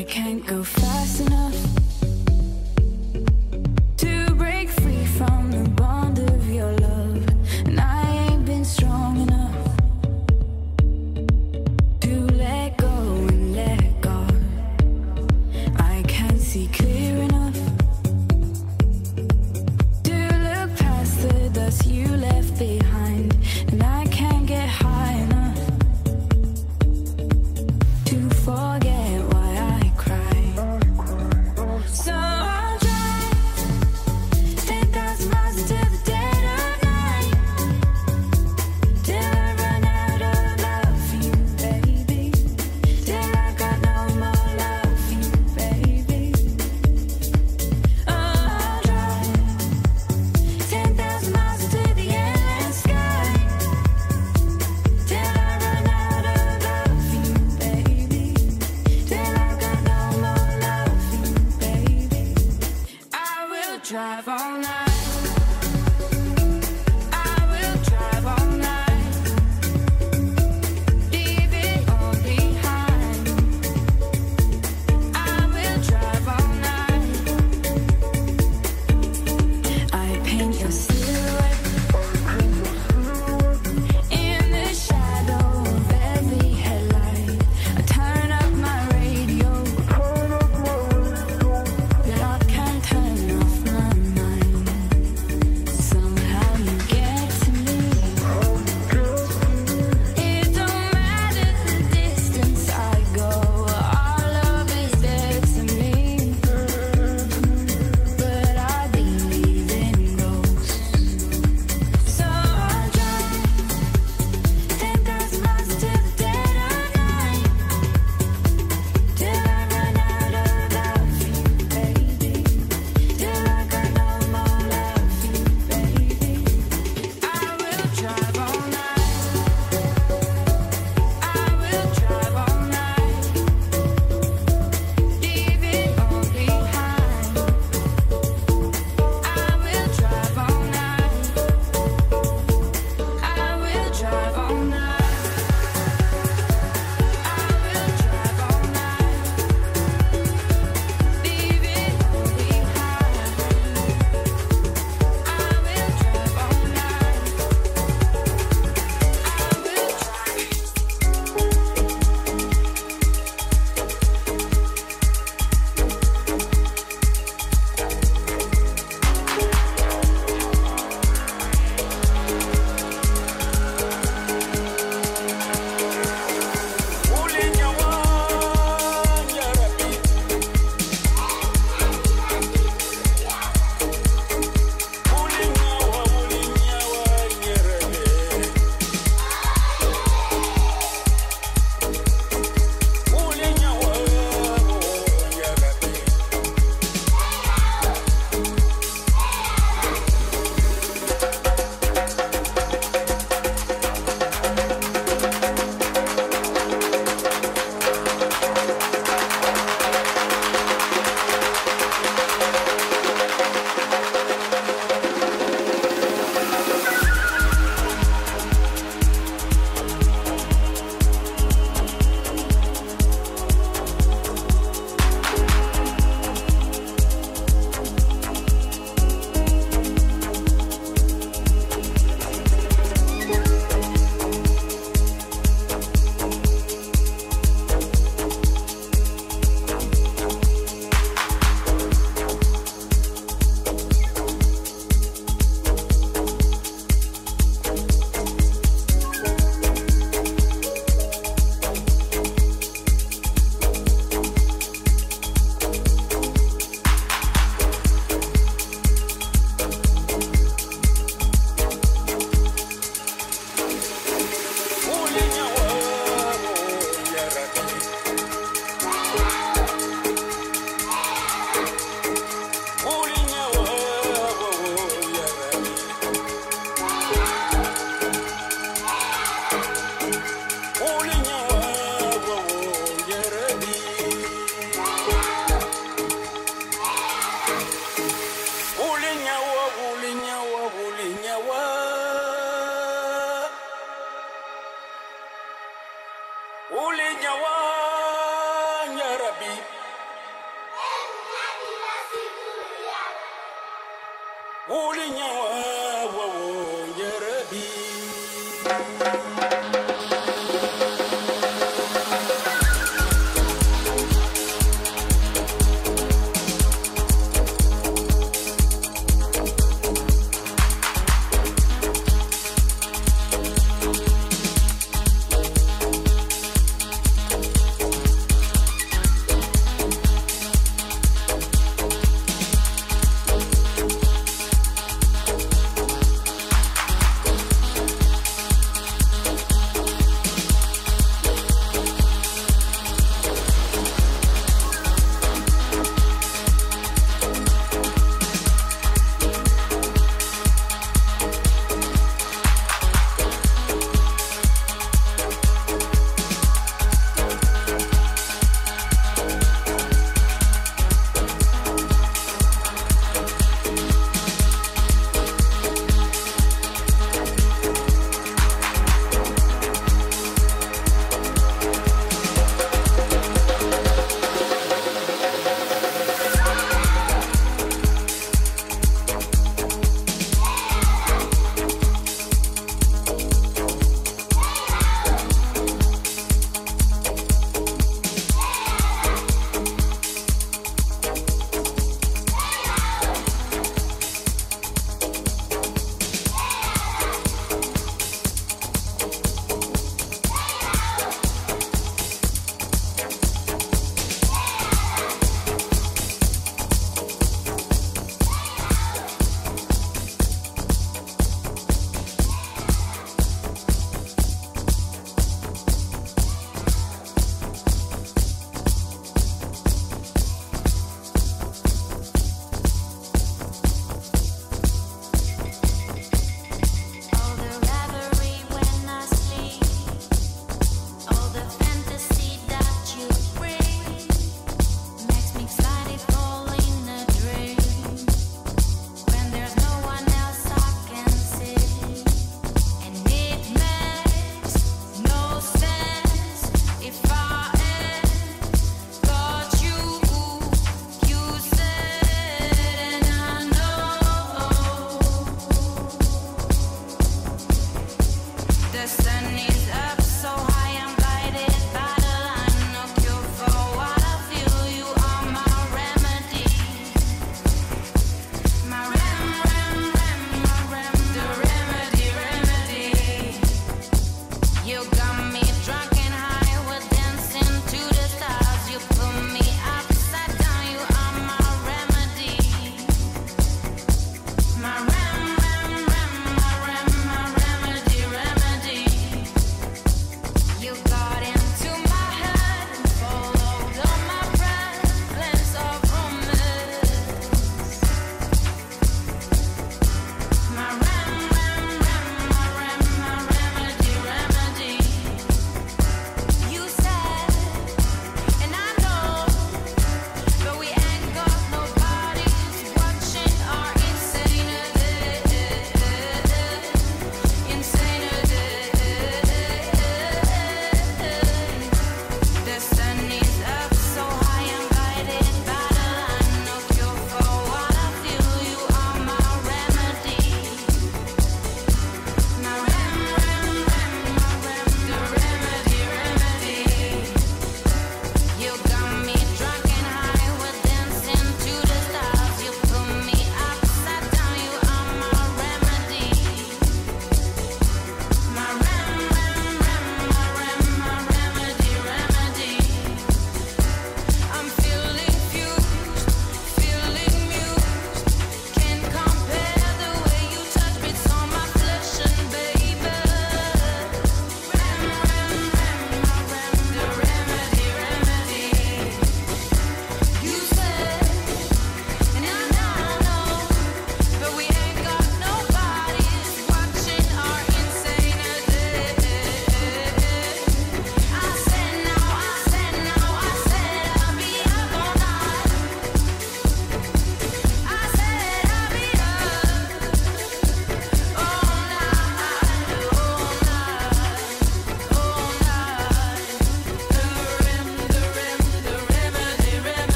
I can't go fast enough.